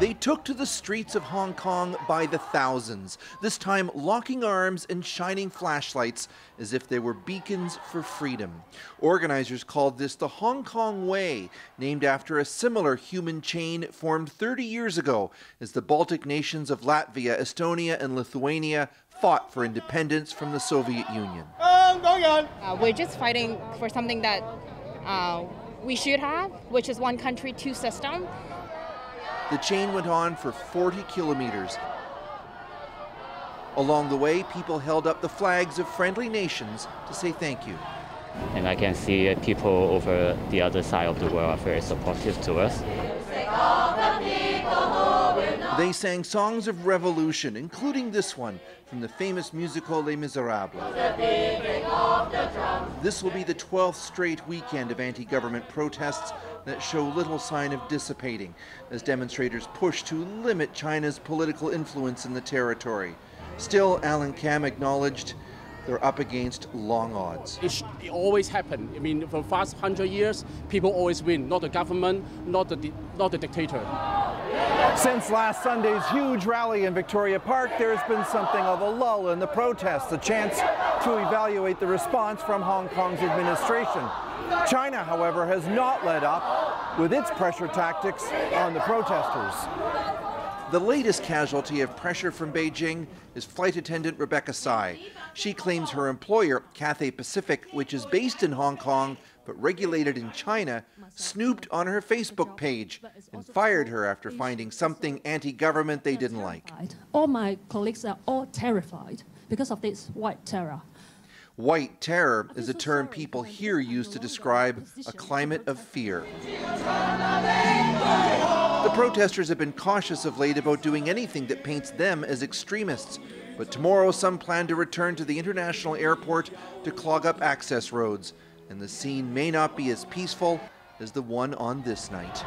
They took to the streets of Hong Kong by the thousands, this time locking arms and shining flashlights as if they were beacons for freedom. Organizers called this the Hong Kong Way, named after a similar human chain formed 30 years ago as the Baltic nations of Latvia, Estonia, and Lithuania fought for independence from the Soviet Union. Uh, we're just fighting for something that uh, we should have, which is one country, two system. The chain went on for 40 kilometers. Along the way, people held up the flags of friendly nations to say thank you. And I can see people over the other side of the world are very supportive to us. They sang songs of revolution, including this one from the famous musical Les Miserables. This will be the 12th straight weekend of anti government protests that show little sign of dissipating as demonstrators push to limit China's political influence in the territory. Still, Alan Kam acknowledged they're up against long odds. It, it always happen. I mean, for the past hundred years, people always win, not the government, not the, not the dictator. Since last Sunday's huge rally in Victoria Park, there has been something of a lull in the protests, a chance to evaluate the response from Hong Kong's administration. China, however, has not let up with its pressure tactics on the protesters. The latest casualty of pressure from Beijing is flight attendant Rebecca Tsai. She claims her employer, Cathay Pacific, which is based in Hong Kong but regulated in China, snooped on her Facebook page and fired her after finding something anti government they didn't like. All my colleagues are all terrified because of this white terror. White terror is a term people here use to describe a climate of fear. The protesters have been cautious of late about doing anything that paints them as extremists. But tomorrow, some plan to return to the international airport to clog up access roads. And the scene may not be as peaceful as the one on this night.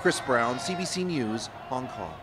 Chris Brown, CBC News, Hong Kong.